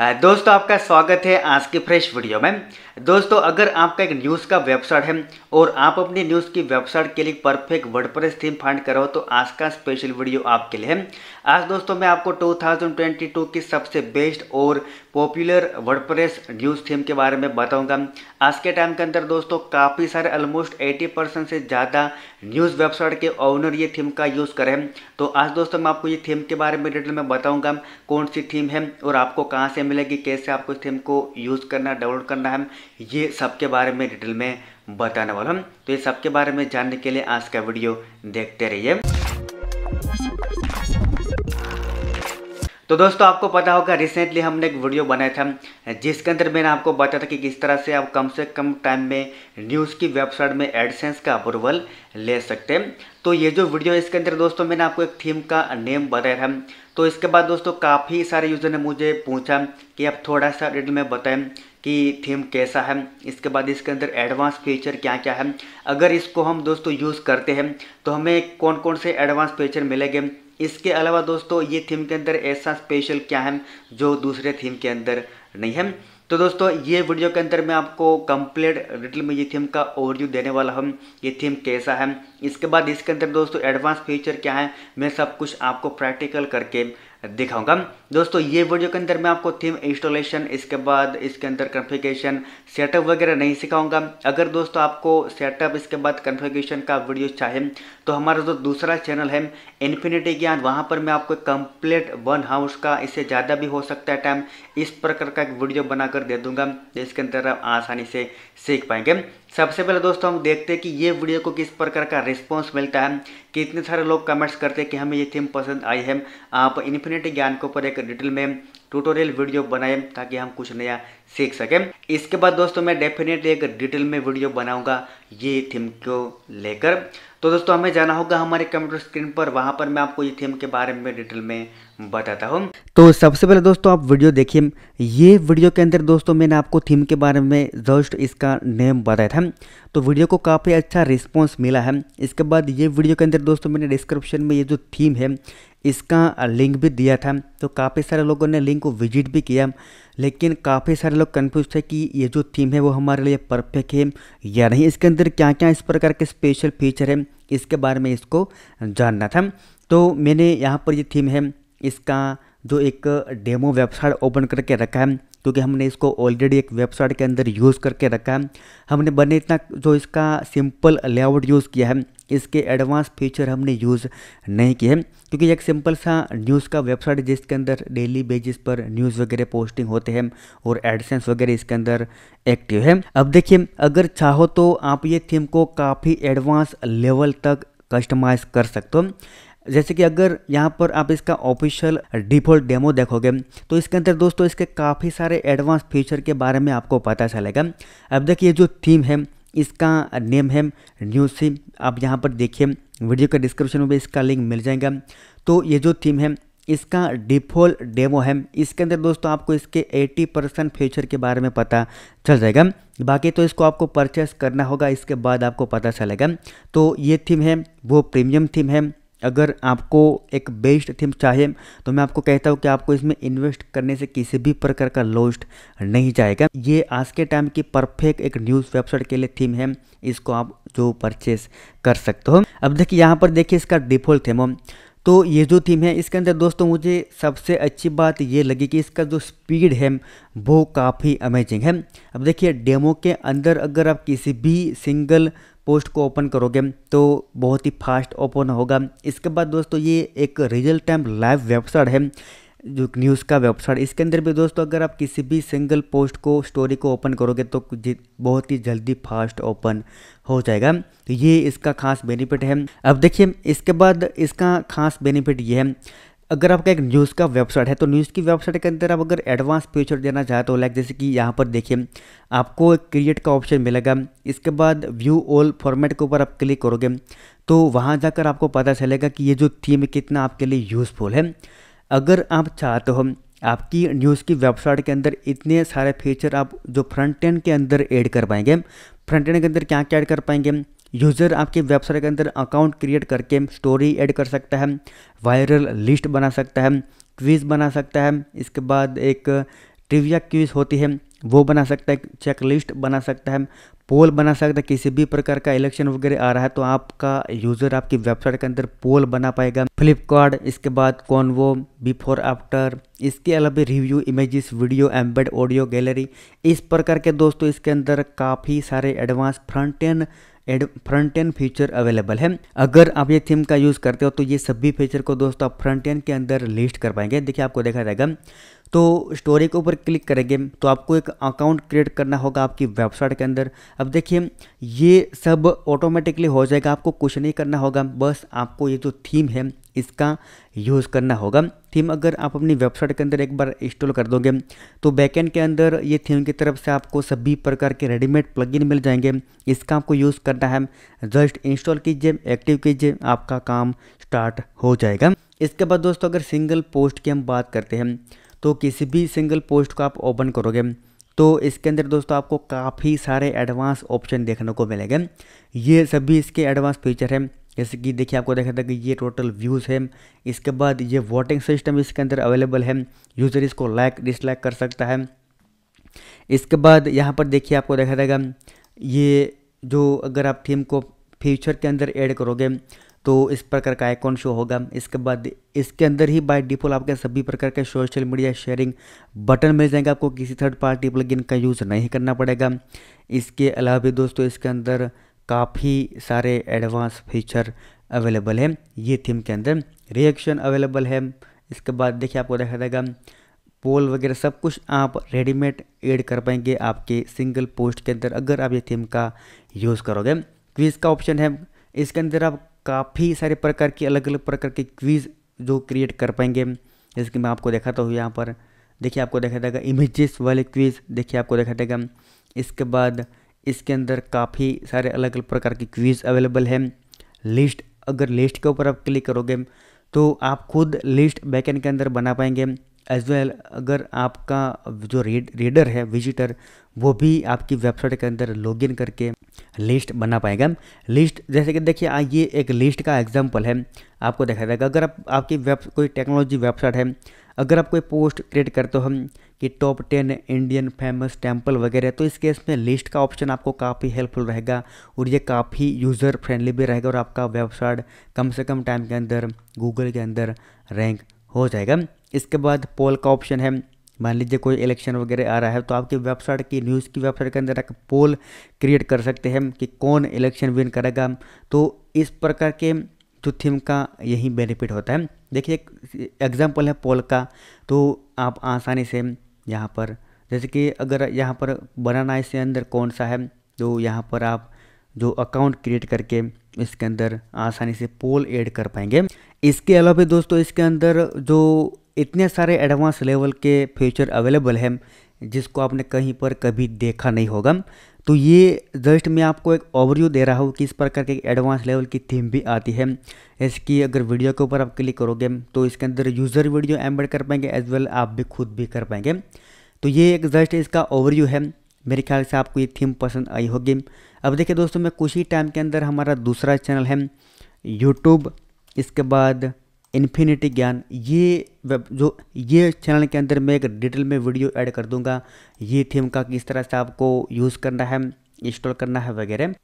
दोस्तों, आपका स्वागत है आज की फ्रेश वीडियो में। दोस्तों, अगर आपका एक न्यूज़ का वेबसाइट है और आप अपनी न्यूज़ की वेबसाइट के लिए परफेक्ट वर्डप्रेस थीम फाइंड करो तो आज का स्पेशल वीडियो आपके लिए है। आज दोस्तों, मैं आपको 2022 की सबसे बेस्ट और पॉपुलर वर्डप्रेस न्यूज़ थीम के बारे में बताऊँगा। आज के टाइम के अंदर दोस्तों, काफ़ी सारे ऑलमोस्ट 80 परसेंट से ज़्यादा न्यूज़ वेबसाइट के ओनर ये थीम का यूज़ करें। तो आज दोस्तों, मैं आपको ये थीम के बारे में डिटेल में बताऊँगा, कौन सी थीम है और आपको कहाँ से मिलेगी कैसे आपको इस थीम को यूज़ करना डाउनलोड करना है ये सब के बारे में डिटेल में बताने वाला हूँ। तो ये सब के बारे में जानने के लिए आज का वीडियो देखते रहिए। तो दोस्तों, आपको पता होगा रिसेंटली हमने एक वीडियो बनाया था, जिसके अंदर मैंने आपको बताया था कि किस तरह से आप कम से कम टाइम में न्यूज़ की वेबसाइट में एडसेंस का अप्रूवल ले सकते हैं। तो ये जो वीडियो है, इसके अंदर दोस्तों, मैंने आपको एक थीम का नेम बताया था। तो इसके बाद दोस्तों, काफ़ी सारे यूज़र ने मुझे पूछा कि आप थोड़ा सा डिटेल में बताएँ कि थीम कैसा है। इसके बाद इसके अंदर एडवांस फीचर क्या क्या है। अगर इसको हम दोस्तों यूज़ करते हैं तो हमें कौन कौन से एडवांस फीचर मिलेंगे इसके अलावा दोस्तों, ये थीम के अंदर ऐसा स्पेशल क्या है जो दूसरे थीम के अंदर नहीं है? तो दोस्तों, ये वीडियो के अंदर मैं आपको कंप्लीट डिटेल में ये थीम का ओवरव्यू देने वाला हूँ, ये थीम कैसा है। इसके बाद इसके अंदर दोस्तों एडवांस फीचर क्या है, मैं सब कुछ आपको प्रैक्टिकल करके दिखाऊँगा। दोस्तों, ये वीडियो के अंदर मैं आपको थीम इंस्टॉलेशन इसके बाद इसके अंदर कन्फिगेशन सेटअप वगैरह नहीं सिखाऊँगा। अगर दोस्तों आपको सेटअप इसके बाद कन्फिगेशन का वीडियो चाहे तो हमारा जो दूसरा चैनल है इन्फिनिटी ज्ञान वहाँ पर मैं आपको कंप्लीट वन हाउस का, इससे ज़्यादा भी हो सकता है टाइम इस प्रकार का एक वीडियो बनाकर दे दूँगा, जिसके अंदर आप आसानी से सीख पाएँगे। सबसे पहले दोस्तों हम देखते हैं कि ये वीडियो को किस प्रकार का रिस्पॉन्स मिलता है। कितने सारे लोग कमेंट्स करते हैं कि हमें ये थीम पसंद आई है। आप इन्फिनिटी ज्ञान के ऊपर एक डिटेल में ट्यूटोरियल वीडियो बनाए ताकि हम कुछ नया सीख सकें। इसके बाद दोस्तों मैं डेफिनेटली एक डिटेल में वीडियो बनाऊँगा, ये थीम को लेकर। तो दोस्तों हमें जाना होगा हमारे कंप्यूटर स्क्रीन पर, वहाँ पर मैं आपको ये थीम के बारे में डिटेल में बताता हूँ। तो सबसे पहले दोस्तों आप वीडियो देखिए। ये वीडियो के अंदर दोस्तों मैंने आपको थीम के बारे में जस्ट इसका नेम बताया था। तो वीडियो को काफ़ी अच्छा रिस्पॉन्स मिला है। इसके बाद ये वीडियो के अंदर दोस्तों मैंने डिस्क्रिप्शन में ये जो थीम है इसका लिंक भी दिया था। तो काफ़ी सारे लोगों ने लिंक को विज़िट भी किया, लेकिन काफ़ी सारे लोग कन्फ्यूज़ थे कि ये जो थीम है वो हमारे लिए परफेक्ट है या नहीं। इसके अंदर क्या क्या इस प्रकार के स्पेशल फीचर हैं, इसके बारे में इसको जानना था। तो मैंने यहाँ पर ये थीम है, इसका जो एक डेमो वेबसाइट ओपन करके रखा है, क्योंकि हमने इसको ऑलरेडी एक वेबसाइट के अंदर यूज़ करके रखा है। हमने बने इतना, जो इसका सिंपल लेआउट यूज़ किया है, इसके एडवांस फीचर हमने यूज़ नहीं किए हैं। क्योंकि एक सिंपल सा न्यूज़ का वेबसाइट जिसके अंदर डेली बेसिस पर न्यूज़ वगैरह पोस्टिंग होते हैं और एडसेंस वगैरह इसके अंदर एक्टिव है। अब देखिए, अगर चाहो तो आप ये थीम को काफ़ी एडवांस लेवल तक कस्टमाइज़ कर सकते हो। जैसे कि अगर यहाँ पर आप इसका ऑफिशियल डिफ़ॉल्ट डेमो देखोगे तो इसके अंदर दोस्तों इसके काफ़ी सारे एडवांस फीचर के बारे में आपको पता चलेगा। अब देखिए जो थीम है, इसका नेम है न्यू सिम आप यहाँ पर देखिए वीडियो के डिस्क्रिप्शन में भी इसका लिंक मिल जाएगा। तो ये जो थीम है, इसका डिफ़ॉल्ट डेमो है। इसके अंदर दोस्तों आपको इसके 80 परसेंट फ्यूचर के बारे में पता चल जाएगा। बाकी तो इसको आपको परचेस करना होगा, इसके बाद आपको पता चलेगा। तो ये थीम है, वो प्रीमियम थीम है। अगर आपको एक बेस्ट थीम चाहिए तो मैं आपको कहता हूँ कि आपको इसमें इन्वेस्ट करने से किसी भी प्रकार का लॉस्ट नहीं जाएगा। ये आज के टाइम की परफेक्ट एक न्यूज़ वेबसाइट के लिए थीम है, इसको आप जो परचेस कर सकते हो। अब देखिए, यहाँ पर देखिए इसका डिफ़ॉल्ट थीम तो ये जो थीम है, इसके अंदर दोस्तों मुझे सबसे अच्छी बात ये लगी कि इसका जो स्पीड है, वो काफ़ी अमेजिंग है। अब देखिए डेमो के अंदर अगर आप किसी भी सिंगल पोस्ट को ओपन करोगे तो बहुत ही फास्ट ओपन होगा। इसके बाद दोस्तों, ये एक रियल टाइम लाइव वेबसाइट है, जो न्यूज़ का वेबसाइट इसके अंदर भी दोस्तों, अगर आप किसी भी सिंगल पोस्ट को स्टोरी को ओपन करोगे तो बहुत ही जल्दी फास्ट ओपन हो जाएगा। तो ये इसका खास बेनिफिट है। अब देखिए, इसके बाद इसका खास बेनिफिट ये है अगर आपका एक न्यूज़ का वेबसाइट है तो न्यूज़ की वेबसाइट के अंदर आप अगर एडवांस फीचर देना चाहते हो लाइक जैसे कि यहाँ पर देखिए, आपको क्रिएट का ऑप्शन मिलेगा। इसके बाद व्यू ऑल फॉर्मेट के ऊपर आप क्लिक करोगे तो वहाँ जाकर आपको पता चलेगा कि ये जो थीम कितना आपके लिए यूज़फुल है। अगर आप चाहते हो आपकी न्यूज़ की वेबसाइट के अंदर इतने सारे फीचर आप जो फ्रंट एंड के अंदर ऐड कर पाएँगे फ्रंट एंड के अंदर क्या क्या ऐड कर पाएँगे यूज़र आपके वेबसाइट के अंदर अकाउंट क्रिएट करके स्टोरी ऐड कर सकता है, वायरल लिस्ट बना सकता है, क्विज़ बना सकता है, इसके बाद एक ट्रिविया क्यूज होती है, वो बना सकता है चेक लिस्ट बना सकता है, पोल बना सकता है, किसी भी प्रकार का इलेक्शन वगैरह आ रहा है तो आपका यूज़र आपकी वेबसाइट के अंदर पोल बना पाएगा। फ्लिपकार्ट, इसके बाद कॉन्वो, बिफोर, आफ्टर, इसके अलावा review, images, video, embed, audio, gallery, इस प्रकार के दोस्तों इसके अंदर काफ़ी सारे advance front end ad front end feature available है। अगर आप ये थीम का यूज़ करते हो तो ये सभी फीचर को दोस्तों आप फ्रंट एंड के अंदर लिस्ट कर पाएँगे। देखिए, आपको देखा जाएगा। तो स्टोरी के ऊपर क्लिक करेंगे तो आपको एक अकाउंट क्रिएट करना होगा आपकी वेबसाइट के अंदर। अब देखिए, ये सब ऑटोमेटिकली हो जाएगा, आपको कुछ नहीं करना होगा, बस आपको ये जो थीम है, इसका यूज़ करना होगा। थीम अगर आप अपनी वेबसाइट के अंदर एक बार इंस्टॉल कर दोगे तो बैकएंड के अंदर ये थीम की तरफ़ से आपको सभी प्रकार के रेडीमेड प्लगइन मिल जाएँगे। इसका आपको यूज़ करना है जस्ट इंस्टॉल कीजिए एक्टिव कीजिए, आपका काम स्टार्ट हो जाएगा। इसके बाद दोस्तों, अगर सिंगल पोस्ट की हम बात करते हैं तो किसी भी सिंगल पोस्ट को आप ओपन करोगे तो इसके अंदर दोस्तों आपको काफ़ी सारे एडवांस ऑप्शन देखने को मिलेंगे। ये सभी इसके एडवांस फीचर हैं। जैसे कि देखिए, आपको देखा था कि ये टोटल व्यूज़ है। इसके बाद ये वोटिंग सिस्टम इसके अंदर अवेलेबल है। यूज़र इसको लाइक डिसलाइक कर सकता है। इसके बाद यहाँ पर देखिए, आपको देखा जाएगा ये जो अगर आप थीम को फ्यूचर के अंदर ऐड करोगे तो इस प्रकार का आइकॉन शो होगा। इसके बाद इसके अंदर ही बाय डिफ़ॉल्ट आपके सभी प्रकार के सोशल मीडिया शेयरिंग बटन मिल जाएँगे। आपको किसी थर्ड पार्टी प्लगइन का यूज़ नहीं करना पड़ेगा। इसके अलावा भी दोस्तों, इसके अंदर काफ़ी सारे एडवांस फीचर अवेलेबल है। ये थीम के अंदर रिएक्शन अवेलेबल है। इसके बाद देखिए आपको देखा जाएगा पोल वगैरह सब कुछ आप रेडीमेड ऐड कर पाएँगे आपके सिंगल पोस्ट के अंदर। अगर आप ये थीम का यूज़ करोगे क्विज़ का ऑप्शन है। इसके अंदर आप काफ़ी सारे प्रकार की अलग अलग प्रकार के क्विज़ जो क्रिएट कर पाएँगे। जैसे कि मैं आपको दिखाता हूँ यहाँ पर। देखिए, आपको देखा देगा इमेजेस वाले क्विज़ देखिए, आपको देखा देगा इसके बाद इसके अंदर काफ़ी सारे अलग अलग प्रकार की क्विज़ अवेलेबल है। लिस्ट अगर लिस्ट के ऊपर आप क्लिक करोगे तो आप खुद लिस्ट बैकेंड के अंदर बना पाएँगे। एज वेल अगर आपका जो रेड रीडर है विजिटर वो भी आपकी वेबसाइट के अंदर लॉगिन करके लिस्ट बना पाएगा। लिस्ट जैसे कि देखिए ये एक लिस्ट का एग्जांपल है। आपको देखा जाएगा, अगर आप, आपकी वेब कोई टेक्नोलॉजी वेबसाइट है, अगर आप कोई पोस्ट क्रिएट करते हो हम कि top ten Indian famous temple वगैरह तो इस केस में लिस्ट का ऑप्शन आपको काफ़ी हेल्पफुल रहेगा और ये काफ़ी यूज़र फ्रेंडली भी रहेगा और आपका वेबसाइट कम से कम टाइम के अंदर गूगल के अंदर रैंक हो जाएगा। इसके बाद पोल का ऑप्शन है। मान लीजिए कोई इलेक्शन वगैरह आ रहा है तो आपकी वेबसाइट की न्यूज़ की वेबसाइट के अंदर एक पोल क्रिएट कर सकते हैं कि कौन इलेक्शन विन करेगा। तो इस प्रकार के जो थीम का यही बेनिफिट होता है। देखिए, एक एग्ज़ाम्पल है पोल का। तो आप आसानी से यहाँ पर, जैसे कि अगर यहाँ पर बनाना इसके अंदर कौन सा है तो यहाँ पर आप जो अकाउंट क्रिएट करके इसके अंदर आसानी से पोल ऐड कर पाएँगे। इसके अलावा दोस्तों, इसके अंदर जो इतने सारे एडवांस लेवल के फीचर अवेलेबल हैं, जिसको आपने कहीं पर कभी देखा नहीं होगा। तो ये जस्ट मैं आपको एक ओवरव्यू दे रहा हूँ कि इस प्रकार के एडवांस लेवल की थीम भी आती है। इसकी अगर वीडियो के ऊपर आप क्लिक करोगे तो इसके अंदर यूज़र वीडियो एम्बेड कर पाएँगे एज वेल आप भी खुद भी कर पाएँगे। तो ये एक जस्ट इसका ओवरव्यू है। मेरे ख्याल से आपको ये थीम पसंद आई होगी। अब देखिए दोस्तों, मैं कुछ ही टाइम के अंदर हमारा दूसरा चैनल है यूट्यूब इसके बाद इन्फिनिटी ज्ञान। ये वेब जो ये चैनल के अंदर मैं एक डिटेल में वीडियो ऐड कर दूँगा। ये थीम का किस तरह से आपको यूज़ करना है इंस्टॉल करना है वगैरह।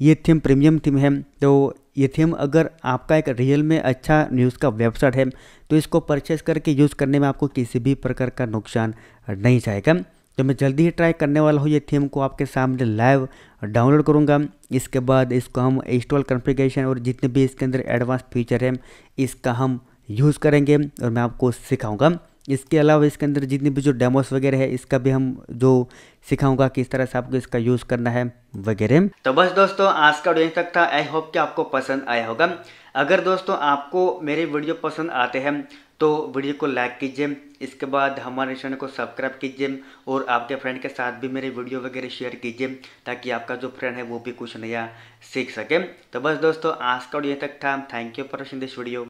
ये थीम प्रीमियम थीम है। तो ये थीम अगर आपका एक रियल में अच्छा न्यूज़ का वेबसाइट है तो इसको परचेस करके यूज़ करने में आपको किसी भी प्रकार का नुकसान नहीं जाएगा। तो मैं जल्दी ही ट्राई करने वाला हूँ ये थीम को आपके सामने लाइव डाउनलोड करूँगा। इसके बाद इसको हम इंस्टॉल कॉन्फ़िगरेशन और जितने भी इसके अंदर एडवांस फीचर हैं, इसका हम यूज़ करेंगे और मैं आपको सिखाऊँगा। इसके अलावा इसके अंदर जितनी भी जो डेमोस वगैरह है, इसका भी हम जो सिखाऊँगा किस तरह से आपको इसका यूज़ करना है वगैरह। तो बस दोस्तों, आज का वीडियो तक था। आई होप कि आपको पसंद आया होगा। अगर दोस्तों आपको मेरे वीडियो पसंद आते हैं तो वीडियो को लाइक कीजिए। इसके बाद हमारे चैनल को सब्सक्राइब कीजिए और आपके फ्रेंड के साथ भी मेरे वीडियो वगैरह शेयर कीजिए, ताकि आपका जो फ्रेंड है, वो भी कुछ नया सीख सके। तो बस दोस्तों, आज का वीडियो तक था। Thank you for watching this video